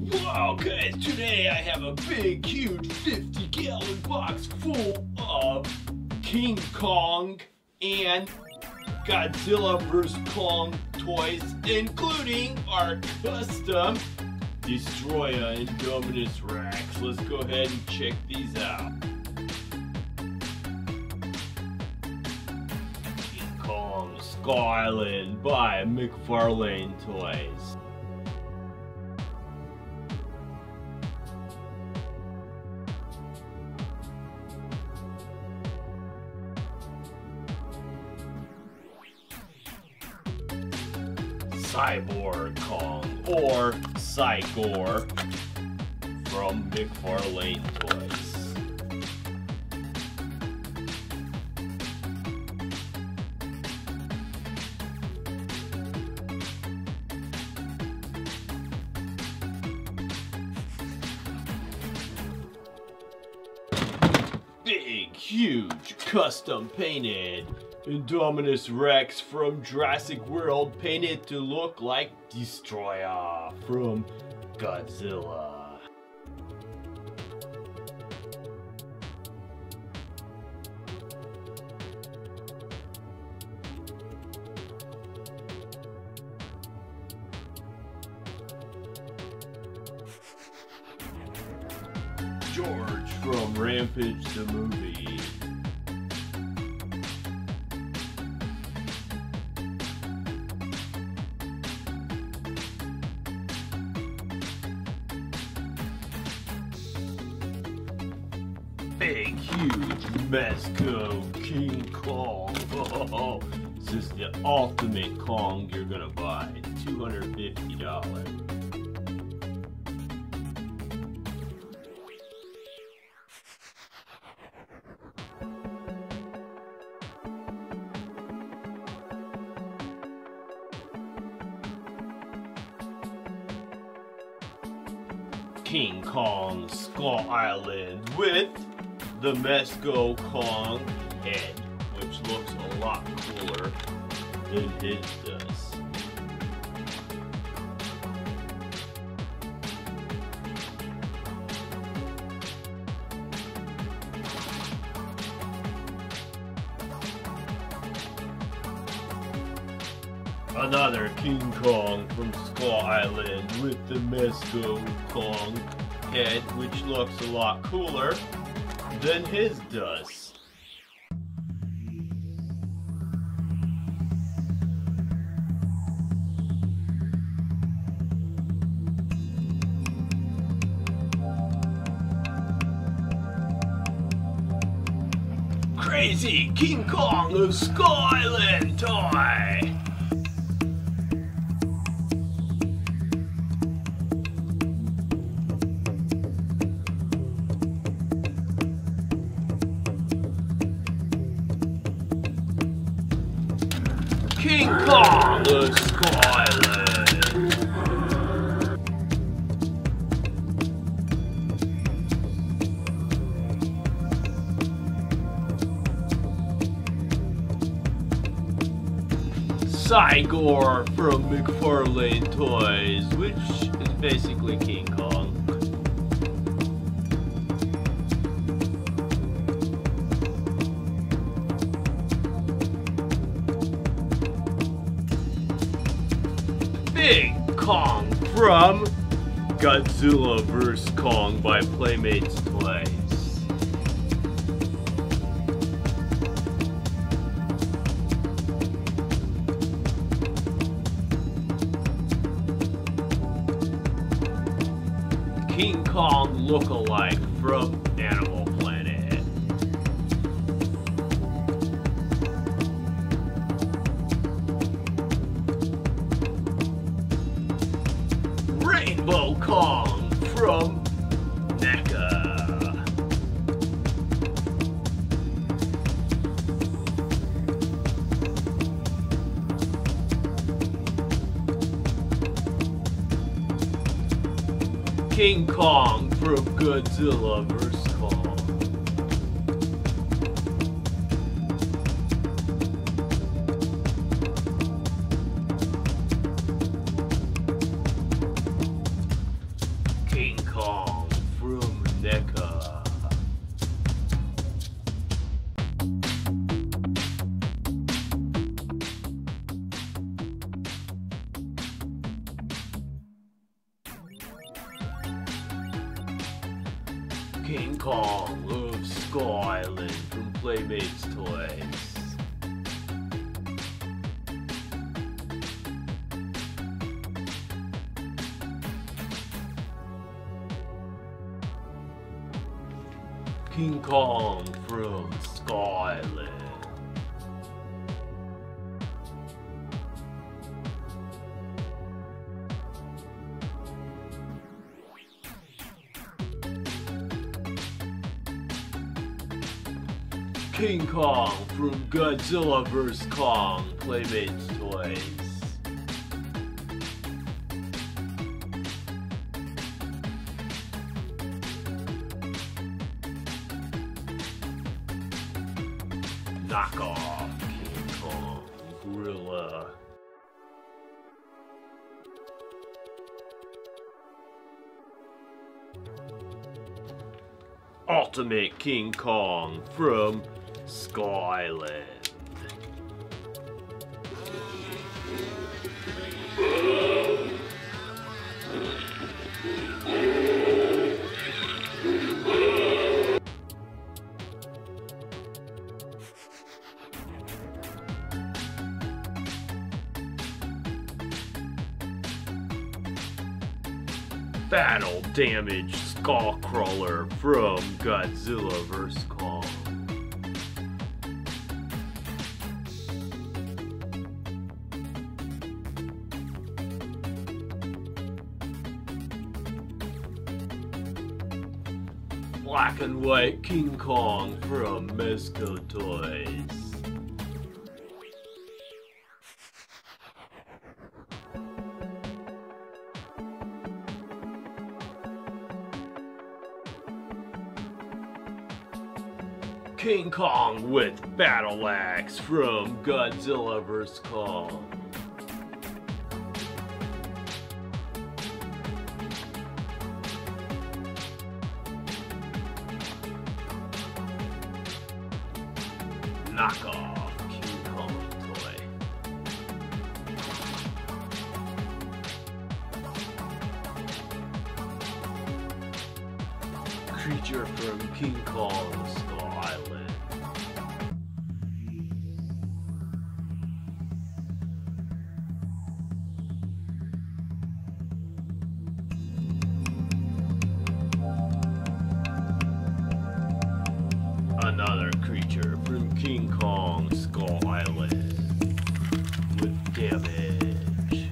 Wow, guys, today I have a big, huge 50 gallon box full of King Kong and Godzilla vs. Kong toys, including our custom Destroyer Indominus Rex. Let's go ahead and check these out. King Kong Skull Island by McFarlane Toys. Cyborg Kong or Cygor from McFarlane Toys. Custom painted Indominus Rex from Jurassic World painted to look like Destroyer from Godzilla. George from Rampage the movie. Huge Mezco King Kong. This is the ultimate Kong you're gonna buy. $250. King Kong Skull Island with the Mezco Kong head, which looks a lot cooler than his does. Another King Kong from Skull Island with the Mezco Kong head, which looks a lot cooler than his does. Crazy King Kong of Skull Island toy! Island. Cygor from McFarlane Toys, which is basically King Kong. Kong from Godzilla vs. Kong by Playmates Toys. King Kong look-alike from King Kong from Godzilla vs. King Kong of Skull Island from Playmates Toys. King Kong from Skull King Kong from Godzilla vs. Kong Playmates Toys. Knockoff King Kong Gorilla. Ultimate King Kong from Skull Island. Battle Damage Skullcrawler from Godzilla vs. Kong. Black and White King Kong from Mezco Toys. King Kong with Battle Axe from Godzilla vs. Kong. Knockoff King Kong toy. Creature from King Kong King Kong Skull Island with damage.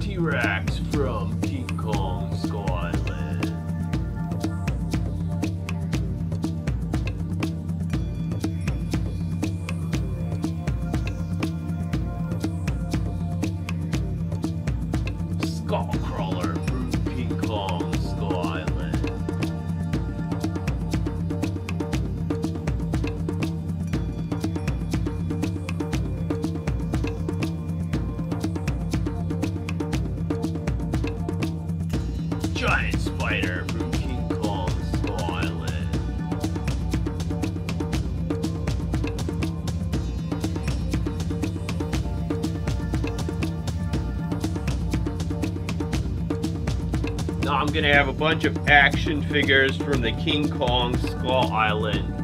T-Rex from Now I'm gonna have a bunch of action figures from the King Kong Skull Island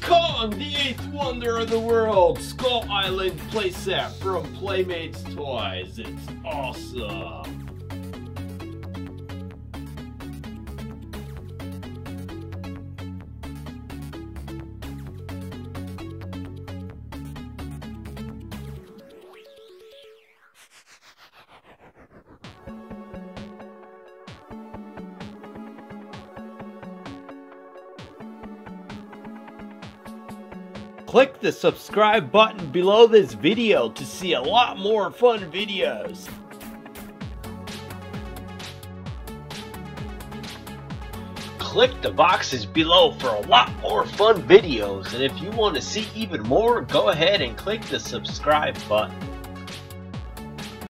Kong, the eighth wonder of the world, Skull Island playset from Playmates Toys. It's awesome. Click the subscribe button below this video to see a lot more fun videos. Click the boxes below for a lot more fun videos and if you want to see even more go ahead and click the subscribe button.